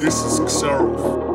This is Xerof.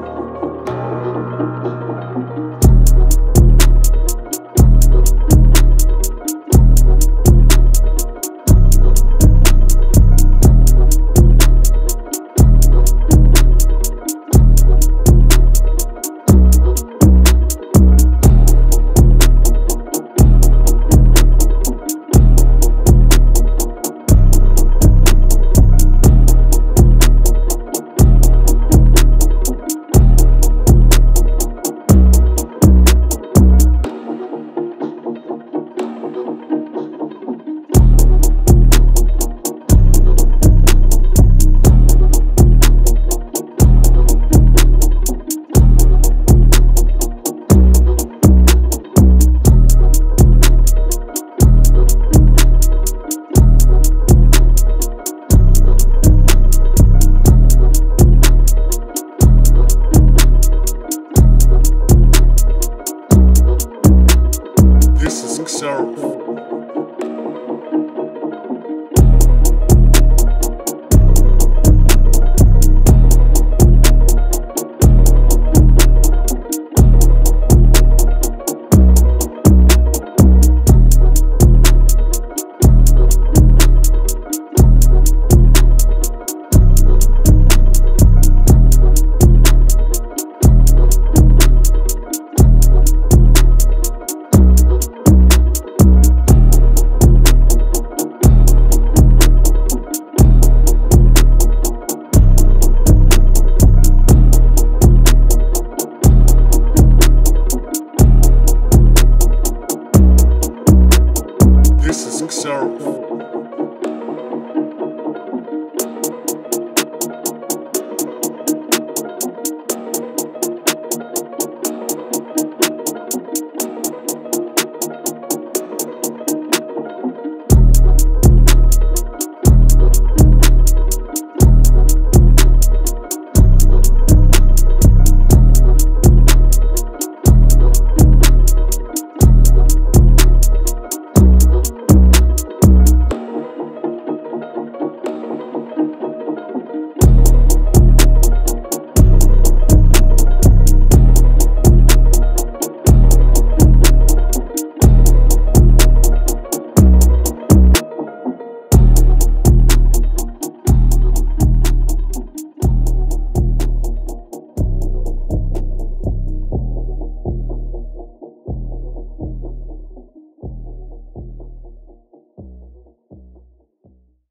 Xero.